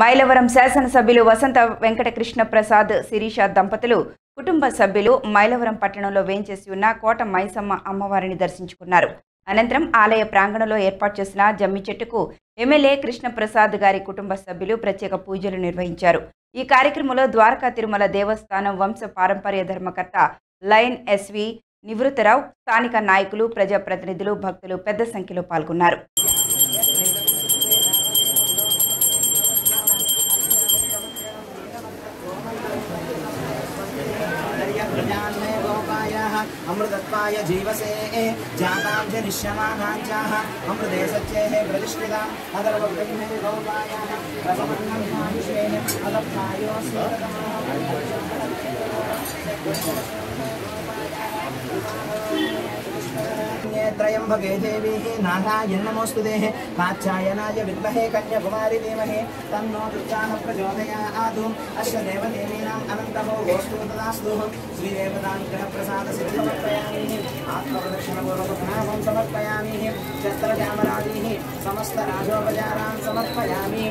మైలవరం శాసనసభ్యులు వసంత వెంకటకృష్ణ ప్రసాద్ శిరీష దంపతులు కుటుంబ సభ్యులు మైలవరం పట్టణంలో వేంచేసి ఉన్న కోట మైసమ్మ అమ్మవారిని దర్శించుకున్నారు అనంతరం ఆలయ ప్రాంగణంలో ఏర్పాటు చేసిన జమ్మి చెట్టుకు ఎమ్మెల్యే కృష్ణప్రసాద్ గారి కుటుంబ సభ్యులు ప్రత్యేక పూజలు నిర్వహించారు ఈ కార్యక్రమంలో ద్వారకా తిరుమల దేవస్థానం వంశ పారంపర్య ధర్మకర్త లయన్ ఎస్వి నివృత్తరావు స్థానిక నాయకులు ప్రజాప్రతినిధులు భక్తులు పెద్ద సంఖ్యలో పాల్గొన్నారు अमृतत्वाय जीवसे जातां च अमृते सच्चेः प्रतिष्ठिताम् अदर्वग्निः अलप्तायो त्रयम्बके देवी नाथाय नमोऽस्तु देः काच्छायनाय विद्महे कन्याकुमारि धीमहि तन्नो दुर्गाः प्रचोदयातु अस्य देवदेवीनाम् अनन्तभोगोऽस्तु तदास्तु श्रीदेवतानुग्रहप्रसादसिद्धिसमर्पयामि आत्मप्रदर्शनपूर्वकनामं समर्पयामि शस्त्रजामराजीः समस्तराजोपचारान् समर्पयामी